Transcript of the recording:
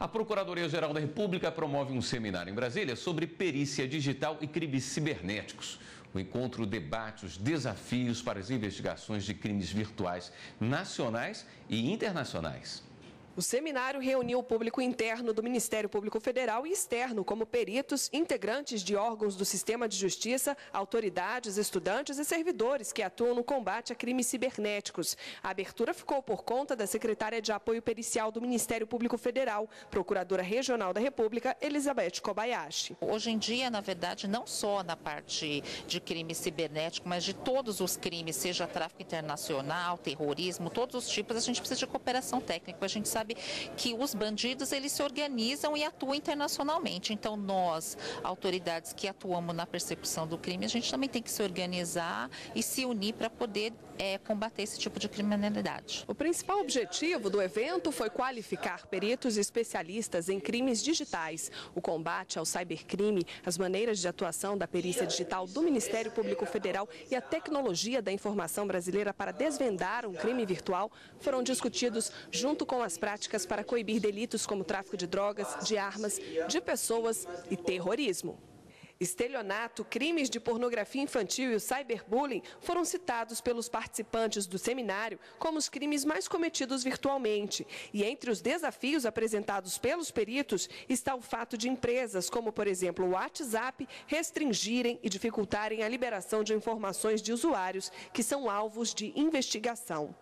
A Procuradoria-Geral da República promove um seminário em Brasília sobre perícia digital e crimes cibernéticos. O encontro debate os desafios para as investigações de crimes virtuais nacionais e internacionais. O seminário reuniu o público interno do Ministério Público Federal e externo, como peritos, integrantes de órgãos do sistema de justiça, autoridades, estudantes e servidores que atuam no combate a crimes cibernéticos. A abertura ficou por conta da secretária de apoio pericial do Ministério Público Federal, Procuradora Regional da República, Elizabeth Kobayashi. Hoje em dia, na verdade, não só na parte de crime cibernético, mas de todos os crimes, seja tráfico internacional, terrorismo, todos os tipos, a gente precisa de cooperação técnica. A gente sabe sabe que os bandidos eles se organizam e atuam internacionalmente. Então nós, autoridades que atuamos na persecução do crime, a gente também tem que se organizar e se unir para poder é, combater esse tipo de criminalidade. O principal objetivo do evento foi qualificar peritos especialistas em crimes digitais, o combate ao cybercrime, as maneiras de atuação da perícia digital do Ministério Público Federal e a tecnologia da informação brasileira para desvendar um crime virtual foram discutidos junto com as práticas práticas para coibir delitos como tráfico de drogas, de armas, de pessoas e terrorismo. Estelionato, crimes de pornografia infantil e o cyberbullying foram citados pelos participantes do seminário como os crimes mais cometidos virtualmente. E entre os desafios apresentados pelos peritos está o fato de empresas, como por exemplo o WhatsApp, restringirem e dificultarem a liberação de informações de usuários que são alvos de investigação.